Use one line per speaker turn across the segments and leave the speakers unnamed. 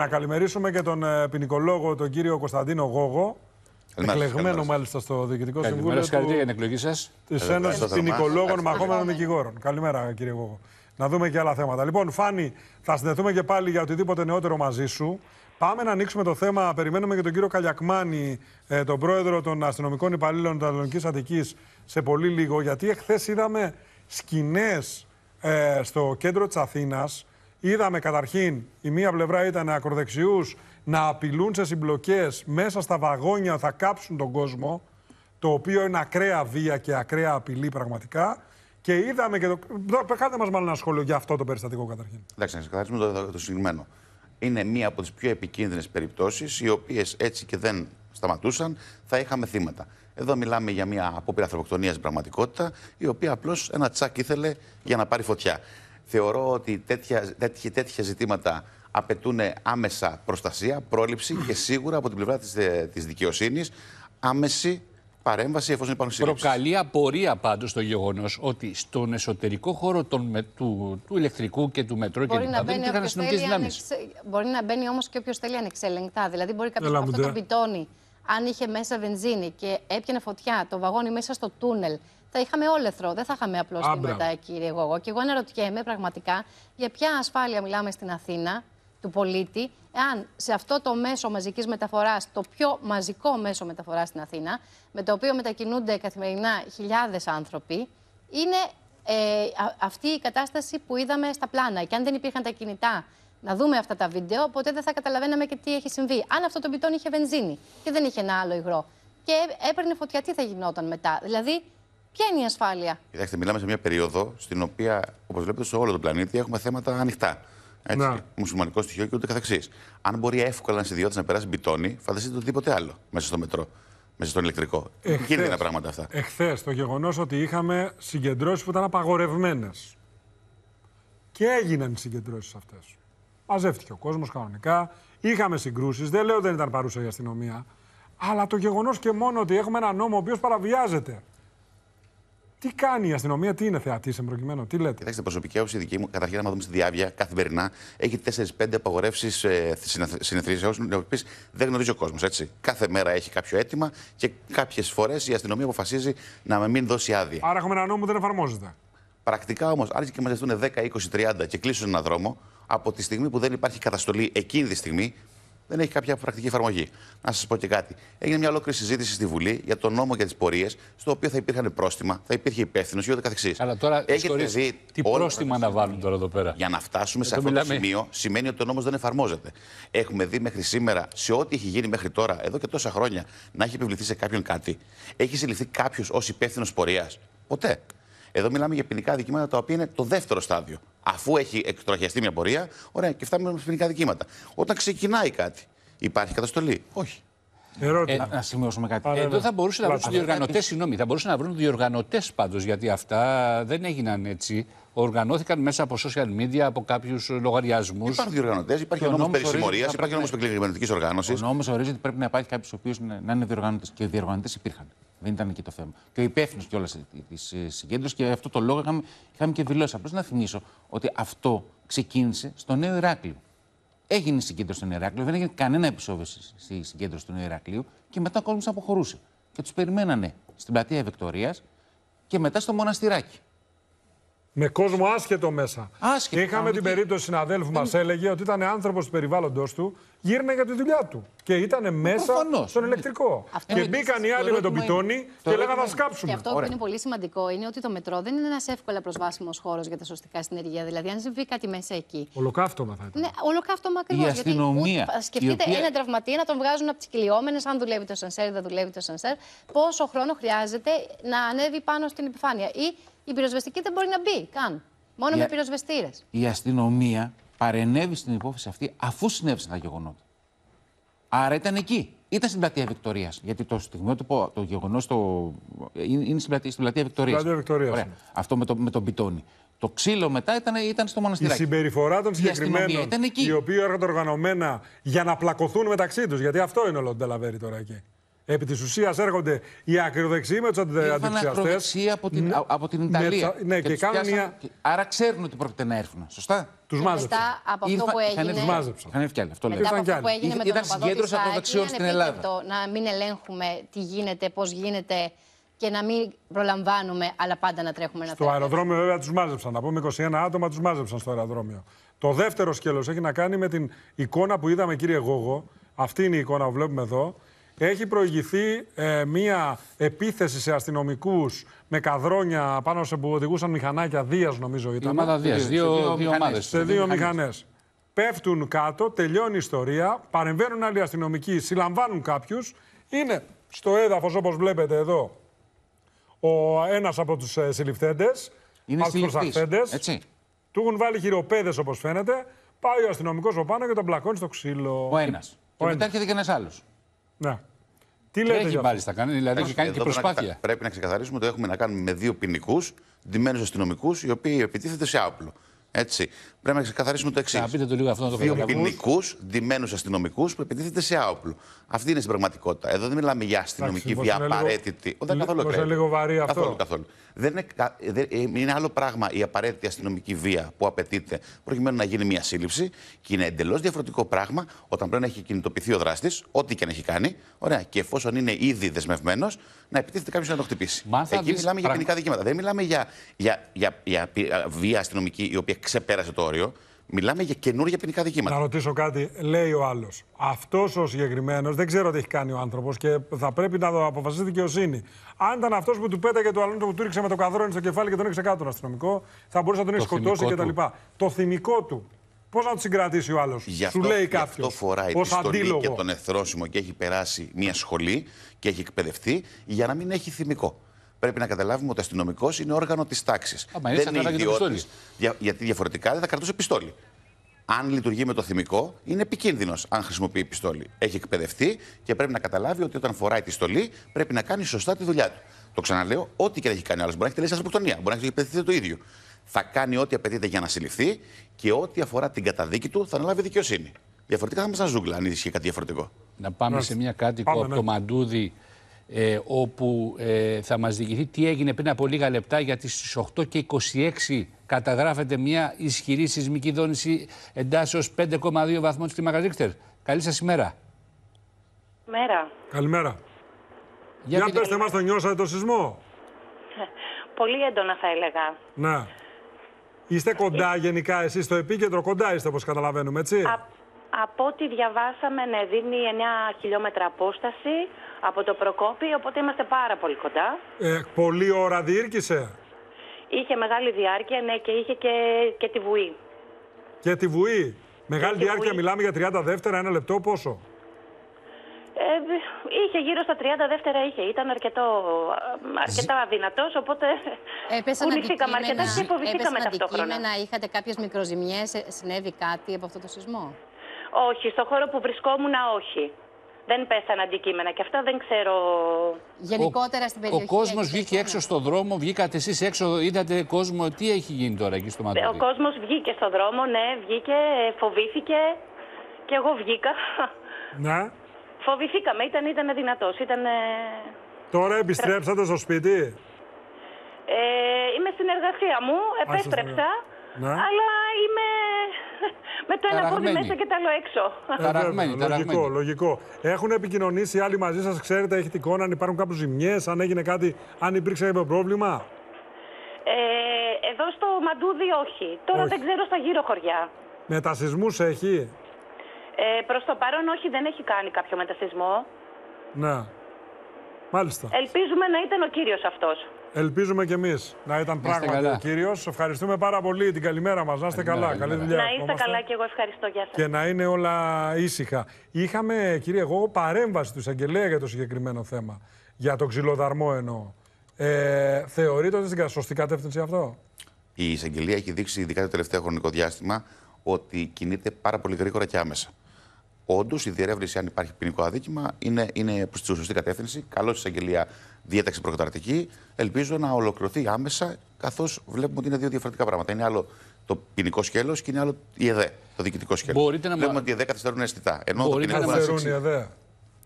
Να καλημερίσουμε και τον ε, ποινικολόγο, τον κύριο Κωνσταντίνο Γόγο.
Καλημέρα,
Εκλεγμένο
καλημέρα.
μάλιστα στο Διοικητικό
Καλημέρα,
Συμβούλιο
συγχαρητήρια για
του,
την εκλογή σας.
της
Καλημέρα,
Ένωσης
θερμά.
Ποινικολόγων
Εντάξει,
Μαχόμενων
καλημέρα.
Δικηγόρων. Καλημέρα κύριε Γόγο. Να δούμε και άλλα θέματα. Λοιπόν, Φάνη, θα συνδεθούμε και πάλι για οτιδήποτε νεότερο μαζί σου. Πάμε να ανοίξουμε το θέμα. Περιμένουμε και τον κύριο Καλιακμάνη, ε, τον πρόεδρο των αστυνομικών υπαλλήλων της Ανατολική Αττικής, σε πολύ λίγο. Γιατί εχθές είδαμε σκηνές ε, στο κέντρο της Αθήνας. Είδαμε καταρχήν η μία πλευρά ήταν ακροδεξιούς να απειλούν σε συμπλοκές μέσα στα βαγόνια θα κάψουν τον κόσμο. Το οποίο είναι ακραία βία και ακραία απειλή πραγματικά. Και είδαμε και το. Δω- Κάντε μας μάλλον ένα σχόλιο για αυτό το περιστατικό καταρχήν.
Εντάξει, να ξεκαθαρίσουμε το, το, το συγκεκριμένο. Είναι μία από τις πιο επικίνδυνες περιπτώσεις, οι οποίες έτσι και δεν σταματούσαν, θα είχαμε θύματα. Εδώ μιλάμε για μια απόπειρα ανθρωποκτονία στην πραγματικότητα, η οποία απλώς ένα τσακ ήθελε για να πάρει φωτιά. Θεωρώ ότι τέτοια, τέτοια, τέτοια ζητήματα απαιτούν άμεσα προστασία, πρόληψη και σίγουρα από την πλευρά της της δικαιοσύνης άμεση παρέμβαση εφόσον υπάρχουν σύλληψεις.
Προκαλεί απορία πάντως το γεγονός ότι στον εσωτερικό χώρο των, με- του, του ηλεκτρικού και του μετρό και
Μπορεί
λοιπά
να,
δεν
μπαίνει
υπήρχαν
όποιος
αστυνομικές
θέλει,
δυνάμεις.
ανεξε... μπορεί να μπαίνει όμως και όποιος θέλει ανεξέλεγκτα. Δηλαδή, μπορεί κάποιος
Έλα,
από αυτό
Μουντέ.
το πιτόνι, αν είχε μέσα βενζίνη και έπιανε φωτιά το βαγόνι μέσα στο τούνελ, θα είχαμε όλεθρο. Δεν θα είχαμε απλώς
Α,
θύματα,
μπράβο.
κύριε Γόγο. Και εγώ αναρωτιέμαι πραγματικά για ποια ασφάλεια μιλάμε στην Αθήνα του πολίτη, εάν σε αυτό το μέσο μαζικής μεταφοράς, το πιο μαζικό μέσο μεταφοράς στην Αθήνα, με το οποίο μετακινούνται καθημερινά χιλιάδες άνθρωποι, είναι ε, α- αυτή η κατάσταση που είδαμε στα πλάνα. Και αν δεν υπήρχαν τα κινητά να δούμε αυτά τα βίντεο, ποτέ δεν θα καταλαβαίναμε και τι έχει συμβεί. Αν αυτό το πιτόν είχε βενζίνη και δεν είχε ένα άλλο υγρό και έπαιρνε φωτιά, τι θα γινόταν μετά; Δηλαδή, ποια είναι η ασφάλεια;
Κοιτάξτε, μιλάμε σε μια περίοδο στην οποία, όπως βλέπετε, σε όλο τον πλανήτη έχουμε θέματα ανοιχτά. Έτσι,
Ναι.
Μουσουλμανικό στοιχείο και ούτε καθεξής. Αν μπορεί εύκολα ένας ιδιώτης να περάσει μπιτόνι, φανταστείτε οτιδήποτε άλλο μέσα στο μετρό, μέσα στον ηλεκτρικό.
Εχθές.
Κίνδυνα πράγματα αυτά.
Εχθές το γεγονός ότι είχαμε συγκεντρώσεις που ήταν απαγορευμένες. Και έγιναν οι συγκεντρώσεις αυτές. Μαζεύτηκε ο κόσμος κανονικά. Είχαμε συγκρούσεις. Δεν λέω δεν ήταν παρούσα η αστυνομία. Αλλά το γεγονός και μόνο ότι έχουμε ένα νόμο ο οποίος παραβιάζεται. Τι κάνει η αστυνομία, τι είναι θεατή σε προκειμένου, τι λέτε;
Κοιτάξτε, προσωπική άποψη δική μου, καταρχήν, άμα δούμε στη διάβια καθημερινά, έχει 4-5 απαγορεύσεις ε, συνεθρήσεων, οι οποίε δεν γνωρίζει ο κόσμος. Κάθε μέρα έχει κάποιο αίτημα και κάποιες φορές η αστυνομία αποφασίζει να μην δώσει άδεια.
Άρα έχουμε ένα νόμο που δεν εφαρμόζεται.
Πρακτικά όμως, αν και μαζευτούν 10, 20, 30 και κλείσουν έναν δρόμο, από τη στιγμή που δεν υπάρχει καταστολή εκείνη τη στιγμή, δεν έχει κάποια πρακτική εφαρμογή. Να σας πω και κάτι. Έγινε μια ολόκληρη συζήτηση στη Βουλή για τον νόμο για τις πορείες, στο οποίο θα υπήρχαν πρόστιμα, θα υπήρχε υπεύθυνος και ούτε καθεξής.
Αλλά τώρα,
Έχετε
συγχωρείς,
δει
τι
όλα
πρόστιμα
αυτά.
να βάλουν τώρα εδώ πέρα;
Για να φτάσουμε σε
Εδώ
αυτό το
μιλάμε-
σημείο, σημαίνει ότι ο νόμος δεν εφαρμόζεται. Έχουμε δει μέχρι σήμερα, σε ό,τι έχει γίνει μέχρι τώρα, εδώ και τόσα χρόνια, να έχει επιβληθεί σε κάποιον κάτι. Έχει συλληφθεί κάποιος ως υπεύθυνος πορείας; Ποτέ. Εδώ μιλάμε για ποινικά δικήματα τα οποία είναι το δεύτερο στάδιο. Αφού έχει εκτροχιαστεί μια πορεία, ωραία, και φτάνουμε με ποινικά δικήματα. Όταν ξεκινάει κάτι, υπάρχει καταστολή. Όχι.
Ερώτημα.
Να σημειώσουμε κάτι.
Παρέ-
Εδώ θα μπορούσαν να βρουν
Πλάτα.
του διοργανωτές, συγγνώμη, θα μπορούσαν να βρουν διοργανωτές πάντως, γιατί αυτά δεν έγιναν έτσι. Οργανώθηκαν μέσα από social media, από κάποιους λογαριασμούς.
Υπάρχουν διοργανωτές, υπάρχει
Και
ο
ο
νόμος
νόμος
περί
ορίζει
συμμορίας,
ότι θα
υπάρχει ο νόμος
πρέπει
επαγγελματική οργάνωσης.
Ο νόμος ορίζει ότι πρέπει να υπάρχει κάποιος ο οποίος να είναι διοργανωτής. Και οι διοργανωτές υπήρχαν. Δεν ήταν εκεί το θέμα. Και ο υπεύθυνος κιόλας της συγκέντρωσης και αυτό το λόγο είχαμε, είχαμε και δηλώσει. Απλώς να θυμίσω ότι αυτό ξεκίνησε στο Νέο Ηράκλειο. Έγινε η συγκέντρωση στο Νέο Ηράκλειο, δεν έγινε κανένα επεισόδιο στη- στη συγκέντρωση του Νέου Ηρακλείου και μετά ο κόσμος αποχωρούσε. Και τους περιμένανε στην πλατεία Βεκτορία και μετά στο μοναστηράκι.
Με κόσμο άσχετο μέσα.
Άσχετο,
Είχαμε
κανονική.
την περίπτωση συναδέλφου μας, έλεγε ότι ήταν άνθρωπος του περιβάλλοντος του, γύρνε για τη δουλειά του. Και ήταν μέσα
προφανώς.
στον ηλεκτρικό.
Αυτό
και
είναι-
μπήκαν οι
το
άλλοι με τον
ερώτημα
πιτόνι
είναι-
και
το
λέγανε θα
ερώτημα είναι-
Και
σκάψουμε.
αυτό
Ωραία.
που είναι πολύ σημαντικό είναι ότι το μετρό δεν είναι ένας εύκολα προσβάσιμος χώρος για τα σωστικά συνεργεία. Δηλαδή, αν συμβεί κάτι μέσα εκεί.
Ολοκαύτωμα θα ήταν.
Ναι, ολοκαύτωμα ακριβώς.
Η αστυνομία,
Σκεφτείτε
η οποία-
έναν τραυματία να τον βγάζουν από τις κυλιόμενες, αν δουλεύει το σανσέρ ή δεν δουλεύει το σανσέρ. Πόσο χρόνο χρειάζεται να ανέβει πάνω στην επιφάνεια. Ή η πυροσβεστική δεν μπορεί να μπει καν. Μόνο
Η-
με πυροσβεστήρες.
η αστυνομία παρενέβη στην υπόθεση αυτή αφού συνέβησαν τα γεγονότα. Άρα ήταν εκεί. Ήταν στην πλατεία Βικτωρία. Γιατί το στιγμιότυπο, το γεγονός το... είναι είναι στην πλατεία, στην πλατεία Βικτωρία.
Πλατεία Βικτωρίας, ναι.
Αυτό με, το, με τον πιτόνι. Το ξύλο μετά ήταν, ήταν στο
Η
μοναστηράκι.
συμπεριφορά των
Η αστυνομία
συγκεκριμένων,
ήταν εκεί.
οι οποίοι έρχονται οργανωμένα για να πλακωθούν μεταξύ τους, γιατί αυτό είναι όλο το Ντελαβέρι τώρα εκεί. Επί της ουσίας έρχονται οι ακροδεξιοί με τους
Ήρθαν
αντιπιαστέ.
ακροδεξιοί από την, α- από την Ιταλία.
ναι, και
τους
κάνουν
πιάσαν-
μια-
και- Άρα ξέρουν ότι πρόκειται να έρθουν. Σωστά;
Τους
Και
μάζεψαν.
μετά από αυτό
Ήρθαν-
που
είχαν
έγινε.
έρθει-
μάζεψαν.
Είχαν έρθει κι άλλοι. Αυτό λέω.
Μετά από
Ήρθαν
αυτό
κι
που
άλλοι.
έγινε με
Ήταν
τον οπαδό
συγκέντρωση
της ΑΕΚ,
ακροδεξιών
είναι
στην Ελλάδα.
επίκαιρο να μην ελέγχουμε τι γίνεται, πώς γίνεται και να μην προλαμβάνουμε, αλλά πάντα να τρέχουμε να
Στο αεροδρόμιο, βέβαια, τους μάζεψαν. Να πούμε 21 άτομα τους μάζεψαν στο αεροδρόμιο. Το δεύτερο σκέλος έχει να κάνει με την εικόνα που είδαμε, κύριε Γόγο. Αυτή είναι η εικόνα που βλέπουμε εδώ. Έχει προηγηθεί ε, μία επίθεση σε αστυνομικούς με καδρόνια πάνω σε που οδηγούσαν μηχανάκια. Δίας, νομίζω
Η
ήταν.
ομάδα Δίας,
Σε
δύο,
δύο
δύο
μηχανές.
ομάδες.
σε δύο μηχανές. Πέφτουν κάτω, τελειώνει η ιστορία, παρεμβαίνουν άλλοι αστυνομικοί, συλλαμβάνουν κάποιους. Είναι στο έδαφος, όπως βλέπετε εδώ, ο ένας από τους ε, συλληφθέντες.
Είναι
από τους
συλληφθής,
προσταχθέντες.
Έτσι.
Του έχουν βάλει χειροπέδες όπως φαίνεται. Πάει ο αστυνομικός από πάνω και τον πλακώνει στο ξύλο.
Ο ένας. Και
ένας.
μετά έρχεται και ένας άλλος.
Ναι. Τι λέτε
Έχει
για αυτό.
μάλιστα κάνει, δηλαδή έχει κάνει
Εδώ
και
πρέπει να
προσπάθεια.
ξεκα- Πρέπει να ξεκαθαρίσουμε ότι έχουμε να κάνουμε με δύο ποινικούς, ντυμένους αστυνομικούς, οι οποίοι επιτίθεται σε άπλο. Έτσι. Πρέπει να ξεκαθαρίσουμε το εξής.
Να πείτε το λίγο αυτό να το
Δύο
καταλάβω.
ποινικούς, ντυμένου αστυνομικούς που επιτίθεται σε άοπλο. Αυτή είναι στην πραγματικότητα. Εδώ δεν μιλάμε για αστυνομική
Εντάξει,
βία
μήπως είναι λίγο-
απαραίτητη. Δεν
λι-
καθόλου
μήπως είναι
ακραία.
λίγο βαρύ αυτό.
Καθόλου, καθόλου. Δεν είναι, κα- δεν- ε, είναι άλλο πράγμα η απαραίτητη αστυνομική βία που απαιτείται προκειμένου να γίνει μια σύλληψη και είναι εντελώς διαφορετικό πράγμα όταν πρέπει να έχει κινητοποιηθεί ο δράστης, ό,τι και αν έχει κάνει, ωραία, και εφόσον είναι ήδη δεσμευμένος, να επιτίθεται κάποιος να το χτυπήσει.
Μα θα
Εκεί
δεις
μιλάμε για
πραγμα-
ποινικά δικαιώματα. Δεν μιλάμε για, για, για, για, πι- βία αστυνομική η οποία ξεπέρασε το όριο. Μιλάμε για καινούργια ποινικά δικήματα.
Να ρωτήσω κάτι, λέει ο άλλος. Αυτός ο συγκεκριμένος δεν ξέρω τι έχει κάνει ο άνθρωπος και θα πρέπει να το αποφασίσει η δικαιοσύνη. Αν ήταν αυτός που του πέταγε το άλλον που του ρίξε με το καδρόνι στο κεφάλι και τον έριξε κάτω τον αστυνομικό, θα μπορούσε να τον έχει
Το
σκοτώσει
θυμικό
κτλ. Το θυμικό του. Πώς να το συγκρατήσει ο άλλος,
Γι'
σου
αυτό,
λέει
γι'
κάποιος.
αυτό φοράει
Ω
τη στολή
αντίλογο.
και τον εθρόσιμο και έχει περάσει μια σχολή και έχει εκπαιδευτεί για να μην έχει θυμικό. Πρέπει να καταλάβουμε ότι ο αστυνομικός είναι όργανο της τάξης.
Άμα είναι, θα κρατάει και το πιστόλι.
γιατί διαφορετικά δεν θα κρατούσε πιστόλι. Αν λειτουργεί με το θυμικό, είναι επικίνδυνος αν χρησιμοποιεί πιστόλι. Έχει εκπαιδευτεί και πρέπει να καταλάβει ότι όταν φοράει τη στολή πρέπει να κάνει σωστά τη δουλειά του. Το ξαναλέω, ό,τι και να έχει κάνει άλλος. Μπορεί να έχει τελέσει ασπροκτονία, μπορεί να έχει εκπαιδευτεί το ίδιο. Θα κάνει ό,τι απαιτείται για να συλληφθεί και ό,τι αφορά την καταδίκη του θα αναλάβει δικαιοσύνη. Διαφορετικά θα μα ζούγκλα αν ισχύει κάτι διαφορετικό.
Να πάμε σε μια κάτοικο
Πάμε,
από
ναι.
το Μαντούδι, ε, όπου ε, θα μας διηγηθεί τι έγινε πριν από λίγα λεπτά, γιατί στις 8 και 26 καταγράφεται μια ισχυρή σεισμική δόνηση εντάσσεως 5,2 βαθμών στη Μαγαζίξτερ. Καλή σας ημέρα.
Μέρα.
Καλημέρα. Για,
Για πείτε-
πετε μας, τον νιώσατε το σεισμό;
Πολύ έντονα θα έλεγα.
Ναι. Είστε κοντά γενικά εσείς στο επίκεντρο, κοντά είστε όπως καταλαβαίνουμε, έτσι;
Α, από ό,τι διαβάσαμε, ναι, δίνει 9 χιλιόμετρα απόσταση από το Προκόπη, οπότε είμαστε πάρα πολύ κοντά.
Ε, πολλή ώρα διήρκησε;
Είχε μεγάλη διάρκεια, ναι, και είχε και, και τη βουή.
Και τη βουή. Μεγάλη
τη
διάρκεια,
βουή.
μιλάμε για 30 δεύτερα, ένα λεπτό, πόσο;
Ε, είχε γύρω στα 30 δεύτερα είχε. Ήταν αρκετό, αρκετά δυνατός, οπότε
Έπεσαν
κολληθήκαμε αρκετά
αντικείμενα,
και φοβηθήκαμε
έπεσαν
ταυτόχρονα.
αντικείμενα, είχατε κάποιες μικροζημιές, ε, συνέβη κάτι από αυτό το σεισμό;
Όχι, στο χώρο που βρισκόμουν όχι. Δεν πέσαν αντικείμενα και αυτά δεν ξέρω...
Γενικότερα στην περιοχή.
Ο κόσμος
έχετε
βγήκε
εικόνα;
έξω στο δρόμο, βγήκατε εσείς έξω, είδατε κόσμο. Τι έχει γίνει τώρα εκεί στο
Ο
Μαντούδι.
κόσμος βγήκε στο δρόμο, ναι, βγήκε, ε, φοβήθηκε και εγώ βγήκα.
Ναι.
Φοβηθήκαμε, ήταν, ήταν δυνατός, ήταν... ε,
Τώρα επιστρέψατε στο σπίτι;
ε, είμαι στην εργασία μου, επέστρεψα,
Ναι.
αλλά είμαι με το ένα πόδι
Ταραγμένη.
μέσα και το άλλο έξω.
Ε,
Ταραγμένη,
βέβαια, λογικό,
ταραγμένη.
λογικό. Έχουν επικοινωνήσει οι άλλοι μαζί σας, ξέρετε, έχετε εικόνα αν υπάρχουν κάποιες ζημιές, αν έγινε κάτι, αν υπήρξε κάποιο πρόβλημα;
Ε, εδώ στο Μαντούδι όχι. Τώρα
Όχι.
δεν ξέρω στα γύρω χωριά.
Μετασυσμού έχει;
Ε, προς το παρόν όχι, δεν έχει κάνει κάποιο μετασυσμό.
Ναι. Μάλιστα.
Ελπίζουμε να ήταν ο κύριος αυτός.
Ελπίζουμε κι εμείς να ήταν πράγματι
καλά.
ο κύριος. Ευχαριστούμε πάρα πολύ την καλημέρα μας. Να είστε
Καλημέρα,
καλά. Καλή
καλημέρα.
δουλειά.
Να είστε
ευχόμαστε.
καλά και εγώ ευχαριστώ. Γεια σας.
Και να είναι όλα ήσυχα. Είχαμε, κύριε εγώ, παρέμβαση του εισαγγελέα για το συγκεκριμένο θέμα. Για τον ξυλοδαρμό εννοώ. Ε, θεωρείτε ότι στην σωστή κατεύθυνση αυτό;
Η εισαγγελία έχει δείξει, ειδικά το τελευταίο χρονικό διάστημα, ότι κινείται πάρα πολύ γρήγορα και άμεσα. Όντως, η διερεύνηση, αν υπάρχει ποινικό αδίκημα, είναι, είναι προς τη σωστή κατεύθυνση. Καλώς η εισαγγελία διέταξε προκαταρτική. Ελπίζω να ολοκληρωθεί άμεσα, καθώς βλέπουμε ότι είναι δύο διαφορετικά πράγματα. Είναι άλλο το ποινικό σκέλος και είναι άλλο η ΕΔΕ, το διοικητικό σκέλος.
Μπορείτε να μου-
Βλέπουμε ότι η ΕΔΕ καθυστερούν αισθητά. Ενώ
Μπορείτε
το
να
ποινικό
μας
Καθυστερούν οι
αδίκημα-
ΕΔΕ.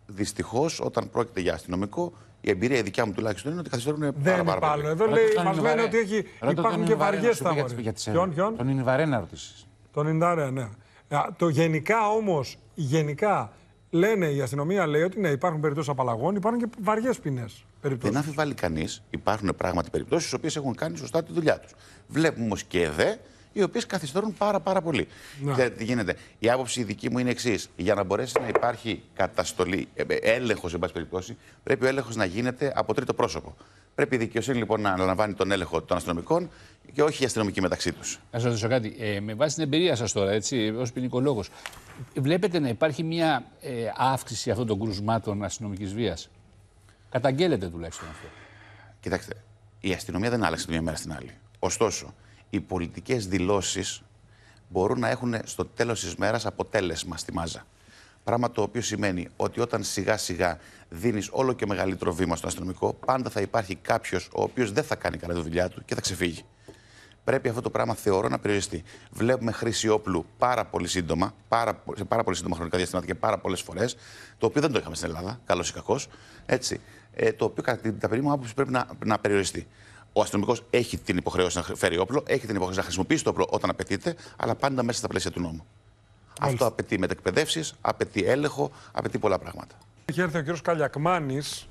δυστυχώς, όταν πρόκειται για αστυνομικό, η εμπειρία η δικιά μου τουλάχιστον είναι ότι καθυστερούν πάρα,
Δεν
πάρα
είναι
πολύ.
πάλι. Εδώ
Ρώτα
λέει,
τον
μας λένε
Ινβαρέ.
ότι έχει,
Ρώτα τον
υπάρχουν και
Ινβαρέ
βαριές
να σου πει
στα
για τις- για
μόρια.
τις
Ποιον, ποιον;
Τον Ινβαρέ να ρωτήσεις.
Τον Ινδάρε, ναι. Α, Το γενικά όμως, γενικά λένε η αστυνομία λέει ότι ναι, υπάρχουν περιπτώσεις απαλλαγών, υπάρχουν και βαριές ποινές.
Δεν αμφιβάλλει κανείς, υπάρχουν πράγματι περιπτώσεις στις οποίες έχουν κάνει σωστά τη δουλειά τους. Βλέπουμε όμως και ΕΔΕ, οι οποίες καθυστερούν πάρα, πάρα πολύ.
Ναι.
Ξέρετε τι γίνεται. Η άποψη η δική μου είναι εξής. Για να μπορέσει να υπάρχει καταστολή, έλεγχος, εν πάση περιπτώσει, πρέπει ο έλεγχος να γίνεται από τρίτο πρόσωπο. Πρέπει η δικαιοσύνη λοιπόν να αναλαμβάνει τον έλεγχο των αστυνομικών και όχι οι αστυνομικοί μεταξύ τους.
Να σας ρωτήσω κάτι. Ε, με βάση την εμπειρία σας τώρα, έτσι, ως ποινικολόγος, βλέπετε να υπάρχει μια ε, αύξηση αυτών των κρουσμάτων αστυνομικής βίας; Καταγγέλλεται τουλάχιστον αυτό.
Κοιτάξτε, η αστυνομία δεν άλλαξε τη μία μέρα στην άλλη. Ωστόσο, οι πολιτικές δηλώσεις μπορούν να έχουν στο τέλος της μέρας αποτέλεσμα στη μάζα. Πράγμα το οποίο σημαίνει ότι όταν σιγά σιγά δίνεις όλο και μεγαλύτερο βήμα στο αστυνομικό, πάντα θα υπάρχει κάποιος ο οποίος δεν θα κάνει καλά τη δουλειά του και θα ξεφύγει. Πρέπει αυτό το πράγμα θεωρώ να περιοριστεί. Βλέπουμε χρήση όπλου πάρα πολύ σύντομα, πάρα, πο- σε πάρα πολύ σύντομα χρονικά διαστήματα και πάρα πολλές φορές, το οποίο δεν το είχαμε στην Ελλάδα, καλός ή κακός. Έτσι. Ε, το οποίο κατά την ταπεινή μου άποψη πρέπει να, να περιοριστεί. Ο αστυνομικός έχει την υποχρέωση να φέρει όπλο, έχει την υποχρέωση να χρησιμοποιήσει το όπλο όταν απαιτείται, αλλά πάντα μέσα στα πλαίσια του νόμου. Αυτό απαιτεί μετεκπαιδεύσεις, απαιτεί έλεγχο, απαιτεί πολλά πράγματα.
Έχει έρθει ο κ. Καλιακμάνης,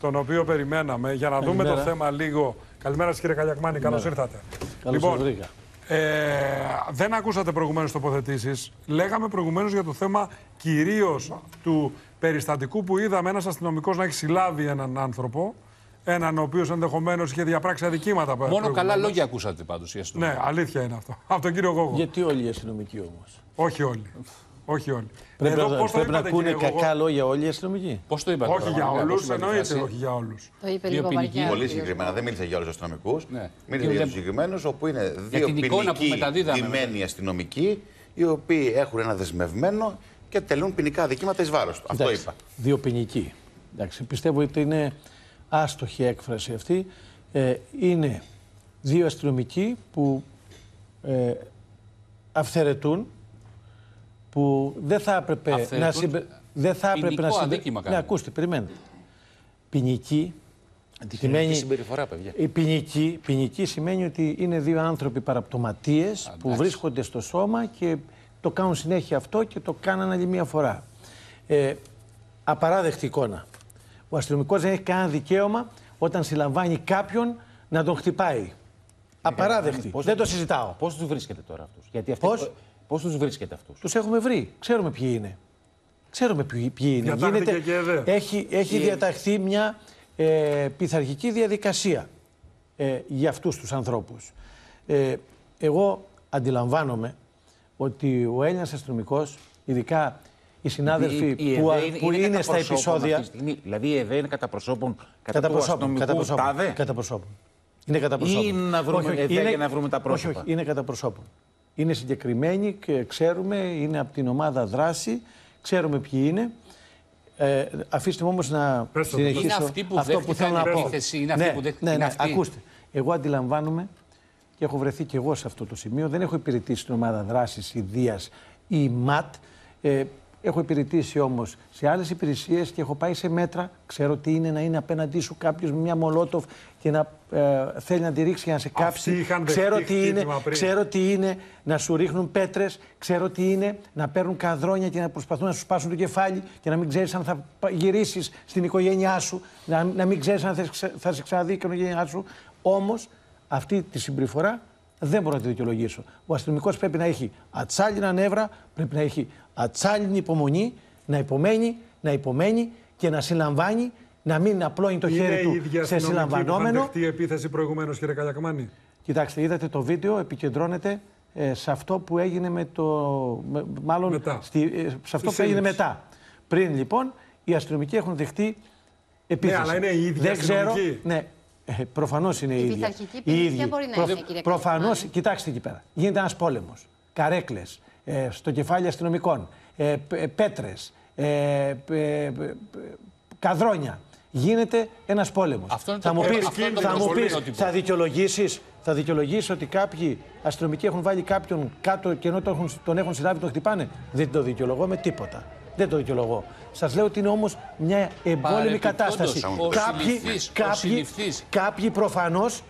τον οποίο περιμέναμε, για να δούμε το θέμα λίγο. Καλημέρα σα, κύριε Καλιακμάνη, καλώς ήρθατε.
Καλώς σας βρήκα.
ε, δεν ακούσατε προηγουμένως τοποθετήσεις. Λέγαμε προηγουμένως για το θέμα κυρίως του περιστατικού που είδαμε ένας αστυνομικός να έχει συλλάβει έναν άνθρωπο. Έναν ο οποίος ενδεχομένως είχε διαπράξει αδικήματα.
Μόνο
προηγουμένως.
καλά λόγια ακούσατε πάντως η αστυνομία.
Ναι, αλήθεια είναι αυτό. Από τον κύριο Γόγο.
Γιατί όλοι οι αστυνομικοί όμως;
Όχι όλοι. Όχι όλοι.
Πρέπει,
Εδώ
να,
πώς το
πρέπει να
είπατε,
ακούνε
κύριε Γόγο;
κακά λόγια όλοι οι αστυνομικοί.
Πώς το είπατε,
Όχι για
πραγματικά,
όλους,
πώς είπατε τη
εννοείται
φράση;
όχι για όλους.
Το είπε
Δύο
λίγο
ποινικοί.
βαριά. ο
Πολύ
κύριος
συγκεκριμένα, δεν μίλησα για όλους τους αστυνομικούς.
Ναι.
Μίλησα
Και
για
δεν-
τους συγκεκριμένους, όπου είναι δύο
την εικόνα που
ποινικοί
μεταδίδαμε.
ντυμένοι αστυνομικοί, οι οποίοι έχουν ένα δεσμευμένο και τελούν ποινικά αδικήματα εις βάρος του. Αυτό
Εντάξει,
είπα.
Δύο ποινικοί. Εντάξει, πιστεύω ότι είναι άστοχη έκφραση αυτή. Ε, είναι δύο αστυνομικοί που ε, αυθαιρετούν, που δεν θα έπρεπε να
Αυθαιρετούν
συμπε... δεν θα έπρεπε
ποινικό
να συμπε...
αδίκημα
Ναι,
κάνουν.
ακούστε, περιμένετε. Ποινική
Αντικειμενική συμπεριφορά, παιδιά.
η ποινική, ποινική σημαίνει ότι είναι δύο άνθρωποι παραπτωματίες που βρίσκονται στο σώμα και το κάνουν συνέχεια αυτό και το κάναν άλλη μία φορά. Ε, απαράδεκτη εικόνα. Ο αστυνομικός δεν έχει κανένα δικαίωμα όταν συλλαμβάνει κάποιον να τον χτυπάει. Απαράδεκτη.
Πώς-
δεν το συζητάω.
Πώς τους βρίσκετε τώρα αυτούς; Γιατί αυτοί,
Πώς;
Πώς τους βρίσκετε αυτούς;
Τους έχουμε βρει. Ξέρουμε ποιοι είναι. Ξέρουμε ποιοι, ποιοι είναι.
Διατάχθηκε και ΕΔΕ.
έχει έχει διαταχθεί μια ε, πειθαρχική διαδικασία ε, για αυτούς τους ανθρώπους. Ε, εγώ αντιλαμβάνομαι ότι ο Έλληνας αστυνομικός, ειδικά οι συνάδελφοι
Η- η
που,
ΕΔΕ
που είναι,
κατά
στα
προσώπων
επεισόδια...
αυτή τη στιγμή. Δηλαδή η ΕΔΕ είναι κατά προσώπων κατά,
Κατά
του
προσώπων.
αστυνομικού
Κατά προσώπων.
τάδε.
Κατά προσώπων. Είναι κατά
Ή
προσώπων.
να βρούμε ΕΔΕ για να βρούμε τα πρόσωπα.
Όχι, όχι, είναι κατά προσώπων. Είναι συγκεκριμένοι και ξέρουμε, είναι από την ομάδα δράση, ξέρουμε ποιοι είναι. Ε, αφήστε μου όμως να
Πες το.
συνεχίσω
Είναι αυτοί που
αυτό που
δέχτηκαν
θέλω να
την
πω.
επίθεση, είναι αυτοί
ναι,
που δέχτηκαν-
ναι,
είναι
ναι,
αυτοί.
ακούστε. Εγώ αντιλαμβάνομαι και έχω βρεθεί και εγώ σε αυτό το σημείο. Δεν έχω υπηρετήσει την ομάδα δράσης η Δίας ή η ΜΑΤ. Ε, έχω υπηρετήσει όμως σε άλλες υπηρεσίες και έχω πάει σε μέτρα. Ξέρω τι είναι να είναι απέναντί σου κάποιος με μια μολότοφ και να ε, θέλει να τη ρίξει για να σε κάψει.
είχαν δεχτεί
ξέρω, τι είναι,
χτύπημα πριν.
ξέρω τι είναι να σου ρίχνουν πέτρες, ξέρω τι είναι να παίρνουν καδρόνια και να προσπαθούν να σου σπάσουν το κεφάλι και να μην ξέρεις αν θα γυρίσεις στην οικογένειά σου, να, να μην ξέρεις αν θα, σε ξε- θα σε ξαναδεί η οικογένειά σου. Όμως αυτή τη συμπεριφορά δεν μπορώ να τη δικαιολογήσω. Ο αστυνομικός πρέπει να έχει ατσάλινα νεύρα, πρέπει να έχει ατσάλινη υπομονή, να υπομένει, να υπομένει και να συλλαμβάνει, να μην απλώνει το
Είναι
χέρι
η
του
ίδια
σε
αστυνομική που είχαν
συλλαμβανόμενο.
δεχτεί επίθεση προηγουμένως, κύριε Καλιακμάνη.
Κοιτάξτε, είδατε το βίντεο, επικεντρώνεται ε, σε αυτό που έγινε με το. με- μάλλον
Μετά.
Στη, ε, σε αυτό
Στη
που έγινε
σύλληψη.
μετά. Πριν λοιπόν, οι αστυνομικοί έχουν δεχτεί επίθεση.
Ναι, αλλά είναι η ίδια
Δεν ξέρω.
αστυνομική.
Ναι, ε, προφανώς είναι η,
Η
ίδια.
πειθαρχική ποινή ποια μπορεί να είναι, κύριε
Προφανώ,
Καλιακμάνη;
κοιτάξτε εκεί πέρα. Γίνεται ένας πόλεμος. Καρέκλες, ε, στο κεφάλι αστυνομικών, ε, πέτρες, ε, ε, ε, ε, καδρόνια. Γίνεται ένας πόλεμος.
Αυτό είναι
θα
το
μου
πρώτο-
πεις,
αυτό είναι το
θα μου
πρωτοβουλίο
πεις,
τύπο.
θα δικαιολογήσεις θα δικαιολογήσεις ότι κάποιοι αστυνομικοί έχουν βάλει κάποιον κάτω και ενώ τον έχουν, τον έχουν συλλάβει τον χτυπάνε; Δεν το δικαιολογώ με τίποτα. Δεν το δικαιολογώ. Σας λέω ότι είναι όμως μια εμπόλεμη
Παρεπιπτόντως,
κατάσταση.
ο
Κάποιοι,
συλληφθής, ο
κάποιοι,
συλληφθής.
κάποιοι προφανώς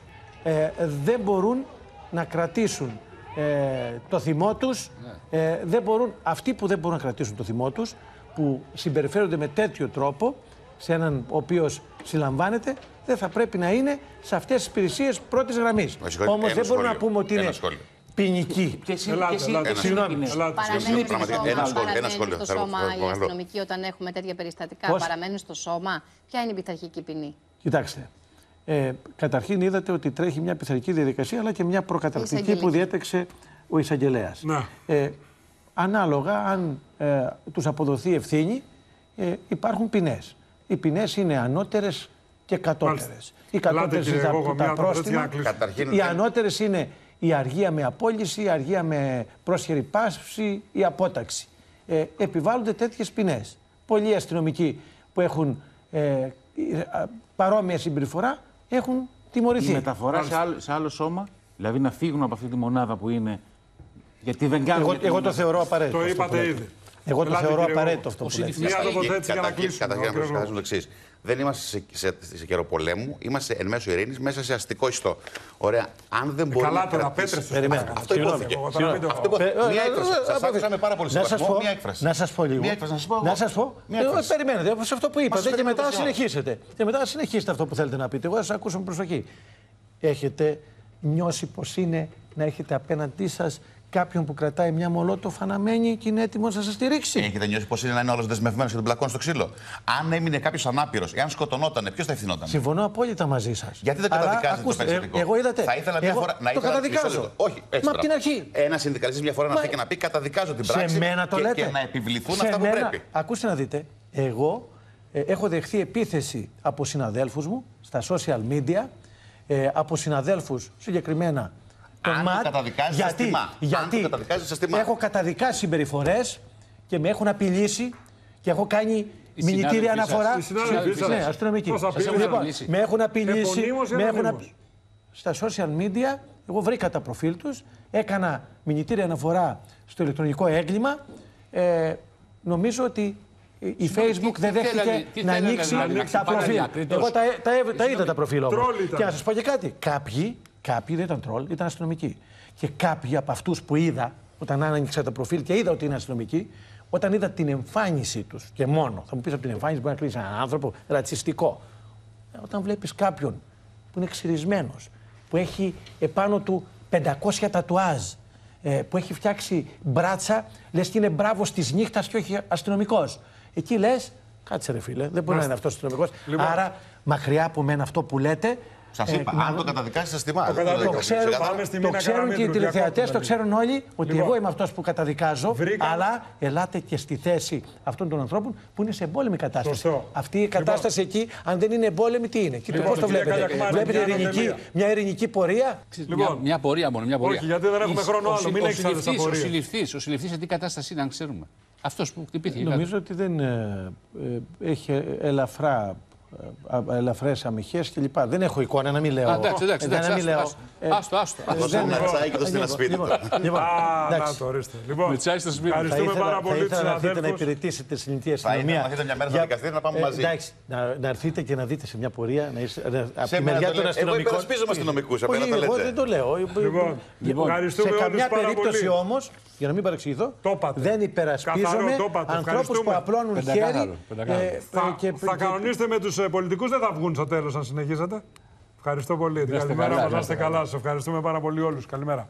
ε, δεν μπορούν να κρατήσουν ε, το θυμό τους.
Ναι.
Ε, δεν μπορούν, αυτοί που δεν μπορούν να κρατήσουν το θυμό τους, που συμπεριφέρονται με τέτοιο τρόπο σε έναν ο οποίος συλλαμβάνεται, δεν θα πρέπει να είναι σε αυτές τις υπηρεσίες πρώτης γραμμής.
Με συγχωρείτε,
Όμως
ένα
δεν μπορούμε να
σχόλιο.
πούμε ότι
Ένα
είναι
σχόλιο.
ποινική.
Ποιες είναι-
Ελάτε,
ποιες είναι-
ελάτε.
ποιες είναι οι
Συγγνώμη.
ποινές.
Ελάτε.
Παραμένουν στο
Πραγματικά,
σώμα,
ένα σχόλιο, ένα
παραμένουν
σχόλιο.
στο
Θέλω-
σώμα
θέλω-
οι
θέλω-
αστυνομικοί όταν έχουμε τέτοια περιστατικά.
Πώς;
Παραμένουν στο σώμα. Ποια είναι η πειθαρχική ποινή;
Κοιτάξτε. Ε, καταρχήν είδατε ότι τρέχει μια πειθαρχική διαδικασία αλλά και μια προκαταρκτική που
Εισαγγελική.
διέταξε ο εισαγγελέας.
Ναι.
Ε, ανάλογα, αν ε, τους αποδοθεί ευθύνη, ε, υπάρχουν ποινές. Οι ποινές είναι ανώτερες και κατώτερες. Οι
Ελάτε,
κατώτερες
κύριε
είναι τα,
Γόγο,
τα
μια τοποθέτηση για
πρόστιμα.
να κλείσουμε.
Καταρχήν,
Οι
δεν-
ανώτερες είναι η αργία με απόλυση, η αργία με πρόσχερη πάση, η απόταξη. Ε, επιβάλλονται τέτοιες ποινές. Πολλοί αστυνομικοί που έχουν ε, ε, α, παρόμοια συμπεριφορά έχουν
Η
τιμωρηθεί.
μεταφορά σε άλλο, σε άλλο σώμα, δηλαδή να φύγουν από αυτή τη μονάδα που είναι. Γιατί δεν κάνουν.
Εγώ,
για την
εγώ το
μονάδα.
θεωρώ απαραίτητο.
Το
αυτό που
είπατε
λέτε.
ήδη.
Εγώ το
Ελάτε,
θεωρώ
κύριε
απαραίτητο
Γόγο.
αυτό
Ο
που λέτε.
συλληφθής
Μια τοποθέτηση για να
Καταρχήν,
κλείσουμε.
καταρχήν, να
κύριε Γόγο.
προσθέσω το εξής. Δεν είμαστε σε, σε, σε καιρό πολέμου, είμαστε εν μέσω ειρήνης, μέσα σε αστικό ιστό. Ωραία. Αν δεν μπορεί
Καλά
να
τώρα,
κρατήσει-
πέτρες τους.
Περιμένω.
Αυτό
Συγγνώμη.
υπόθηκε.
Εγώ τώρα μην το
Αυτό
πω.
υπόθηκε.
Ε,
Μία
ε,
έκφραση.
ε,
Σας
ε,
άκουσα με πάρα πολύ
να σας
σεβασμό.
πω,
Μία έκφραση.
να σας πω λίγο.
Μία έκφραση, να σας πω εγώ.
Να σας πω.
Μία
Ε,
έκφραση.
περιμένετε, σε αυτό που είπατε
σας
και μετά
περιμένω
να συνεχίσετε. Και μετά να συνεχίσετε αυτό που θέλετε να πείτε. Εγώ θα σας ακούσω με προσοχή. Έχετε νιώσει πως είναι να έχετε απέναντί σας κάποιον που κρατάει μια μολότο φαναμένη και είναι έτοιμος να σας στηρίξει.
Έχετε νιώσει πώ είναι να είναι όλος δεσμευμένος και τον πλακώνει στο ξύλο; Αν έμεινε κάποιος ανάπηρος, εάν σκοτωνόταν, ποιος θα ευθυνόταν;
Συμφωνώ απόλυτα μαζί σας.
Γιατί δεν καταδικάζετε το περιστατικό;
Εγώ είδατε.
Θα ήθελα μια
εγώ
φορά να
το
ήθελα-
καταδικάζω.
μισό λεπτό. Όχι, έτσι
Μα από
τώρα.
την αρχή.
Ένα συνδικαλιστή μια φορά να
Μα-
φύγει και να πει καταδικάζω την
Σε
πράξη
μένα το
και,
λέτε.
και να επιβληθούν
Σε
αυτά που
μένα-
πρέπει.
Ακούστε να δείτε. Εγώ ε, έχω δεχθεί επίθεση από συναδέλφους μου στα social media, ε, από συναδέλφους συγκεκριμένα το
Αν το
ΜΑΤ.
καταδικάζεις, σας
γιατί,
τιμά. Αν
γιατί;
το καταδικάζεις, σας τιμά.
έχω καταδικάσει συμπεριφορές και με έχουν απειλήσει και έχω κάνει
Οι
μηνυτήρια
συνάδελφοί σας.
αναφορά.
Οι συνάδελφοί σας.
Ναι, αστυνομικοί.
Πώς απειλούν.
Λοιπόν,
απειλήσει.
με έχουν απειλήσει.
Επωνύμως ή
με έχουν
ανωνύμως;
απει- στα social media, εγώ βρήκα τα προφίλ τους, έκανα μηνυτήρια αναφορά στο ηλεκτρονικό έγκλημα. Ε, νομίζω ότι η Facebook
τι
δεν δέχτηκε
θέλανε- τι
να
θέλανε
ανοίξει
να
τα
ανοίξει
προφίλ.
παραδιακριτός.
Εγώ τα, τα, τα είδα τα προφίλ όμως.
Τρόλ ήταν.
Και να σας πω και κάτι. Κάποιοι, κάποιοι δεν ήταν τρόλ, ήταν αστυνομικοί. Και κάποιοι από αυτούς που είδα, όταν άνοιξα τα προφίλ και είδα ότι είναι αστυνομικοί, όταν είδα την εμφάνισή τους και μόνο, θα μου πεις από την εμφάνιση μπορεί να κρίνεις έναν άνθρωπο ρατσιστικό. Ε, Όταν βλέπεις κάποιον που είναι ξυρισμένος, που έχει επάνω του 500 τατουάζ, ε, που έχει φτιάξει μπράτσα, λες και είναι μπράβος της νύχτας και όχι αστυνομικός. Εκεί λες, κάτσε ρε φίλε, δεν μπορεί να είναι αυτός αστυνομικός.
Λοιπόν.
Άρα, μακριά από μένα αυτό που λέτε,
Σας
ε,
είπα,
να-
αν το καταδικάζει, σας τιμά.
Το
Δεν
καταδικάζω.
το
λέω
ξέρουν,
ξεκάθαρα.
Πάμε στη
το
Μίνα
ξέρουν και οι
Καραμίδρου,
τηλεθεατές,
διακόπτω
το ξέρουν όλοι ότι
Λοιπόν.
εγώ είμαι αυτός που καταδικάζω,
Βρήκα-
αλλά ελάτε και στη θέση αυτών των ανθρώπων που είναι σε εμπόλεμη κατάσταση.
Σωστό.
Αυτή η κατάσταση εκεί, αν δεν είναι εμπόλεμη, τι είναι; Κοίτα,
Λοιπόν,
πώς το
κυρία
βλέπετε;
Καλιακμάνη,
Βλέπετε
μια
ειρηνική,
ανατελεία.
μια ειρηνική πορεία;
Μια,
Λοιπόν.
μια πορεία μόνο. Μια πορεία.
Όχι, γιατί δεν έχουμε
Η-
χρόνο
ο
άλλο,
συ-
μην
ο
έχεις άλλες
συλληφθής, Ο
απορίες.
συλληφθής, ο συλληφθής σε τι κατάσταση είναι, αν ξέρουμε. Αυτός που χτυπήθηκε.
Νομίζω ότι δεν ε, ε, έχει ελαφρά ε, ελαφρές αμυχέ κλπ. Δεν έχω εικόνα, να μην λέω.
Α, εντάξει, εντάξει,
Ε, να
εντάξει,
μην λέω.
άστο,
Ε,
άστο, άστο.
ε,
Αυτό
δεν-
είναι ένα τσάι και το στείλα σπίτι
Λοιπόν,
του.
λοιπόν,
Α, να
εντάξει.
το ορίστε. Λοιπόν,
Με τσάι στο σπίτι.
Θα
ευχαριστούμε
ήθελα,
πάρα
θα
πολύ τους
ήθελα να έρθετε να
συναδέλφους.
υπηρετήσετε στην ελληνική
ήθελα
αστυνομία.
να έρθετε μια μέρα στο
Για-
δικαστήριο να πάμε
ε,
μαζί.
εντάξει, να, να έρθετε και να δείτε σε μια πορεία να είστε, να- από
Σε
τη
μένα
μεριά
το
των
λέτε. Εγώ
αστυνομικών.
υπερασπίζομαι αστυνομικούς,
Όχι,
απέναντι τα
εγώ
λέτε.
δεν το λέω.
Λοιπόν,
Λοιπόν,
ευχαριστούμε
σε
όλους
καμιά
πάρα
περίπτωση
πολύ.
όμως, για να μην παρεξηγηθώ,
Το είπατε.
δεν
Καθαρό,
υπερασπίζομαι
το είπατε.
ανθρώπους που
Ευχαριστούμε.
απλώνουν
Πεντακάθαρο,
χέρι.
πεντακάθαρο.
ε,
Θα,
και-
θα
και-
κανονίσετε με τους πολιτικούς, δεν θα βγουν στο τέλος αν συνεχίσετε. Ευχαριστώ πολύ.
είστε
Καλημέρα
καλά,
μας,
να
να
είστε
είστε καλά. Σας ευχαριστούμε πάρα πολύ όλους. Καλημέρα.